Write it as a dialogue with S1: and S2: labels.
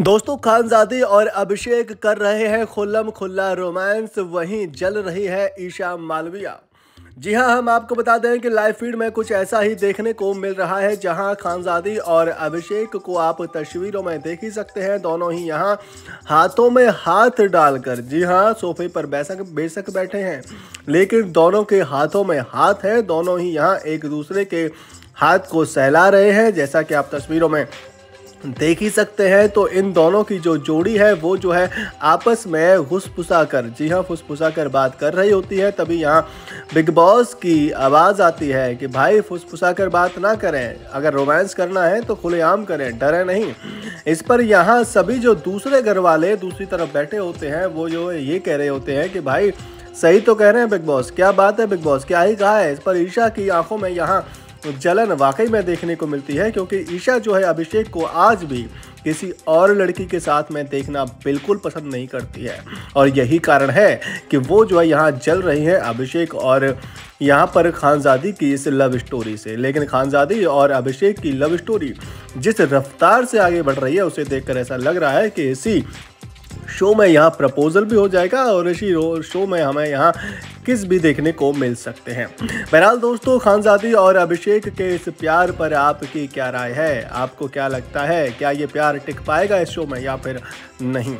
S1: दोस्तों, खानजादी और अभिषेक कर रहे हैं खुल्लम खुल्ला रोमांस वहीं जल रही है ईशा मालविया। जी हाँ, हम आपको बता दें कि लाइव फ़ीड में कुछ ऐसा ही देखने को मिल रहा है, जहाँ खानजादी और अभिषेक को आप तस्वीरों में देख ही सकते हैं। दोनों ही यहाँ हाथों में हाथ डालकर, जी हाँ, सोफे पर बेसक बेशक बैठे हैं। लेकिन दोनों के हाथों में हाथ है, दोनों ही यहाँ एक दूसरे के हाथ को सहला रहे हैं, जैसा कि आप तस्वीरों में देख ही सकते हैं। तो इन दोनों की जो जोड़ी है, वो जो है आपस में घुसफुसा कर जी हाँ फुसफुसा कर बात कर रही होती है, तभी यहाँ बिग बॉस की आवाज़ आती है कि भाई फुसफुसा कर बात ना करें। अगर रोमांस करना है तो खुलेआम करें, डरे नहीं। इस पर यहाँ सभी जो दूसरे घर वाले दूसरी तरफ़ बैठे होते हैं, वो जो ये कह रहे होते हैं कि भाई, सही तो कह रहे हैं बिग बॉस। क्या बात है बिग बॉस? क्या ही कहा है? इस पर ईशा की आँखों में यहाँ जलन वाकई में देखने को मिलती है, क्योंकि ईशा जो है अभिषेक को आज भी किसी और लड़की के साथ में देखना बिल्कुल पसंद नहीं करती है। और यही कारण है कि वो जो है यहाँ जल रही है अभिषेक और यहाँ पर खानजादी की इस लव स्टोरी से। लेकिन खानजादी और अभिषेक की लव स्टोरी जिस रफ्तार से आगे बढ़ रही है, उसे देखकर ऐसा लग रहा है कि इसी शो में यहाँ प्रपोजल भी हो जाएगा और इसी शो में हमें यहाँ किस भी देखने को मिल सकते हैं। बहरहाल दोस्तों, खानजादी और अभिषेक के इस प्यार पर आपकी क्या राय है? आपको क्या लगता है, क्या ये प्यार टिक पाएगा इस शो में या फिर नहीं?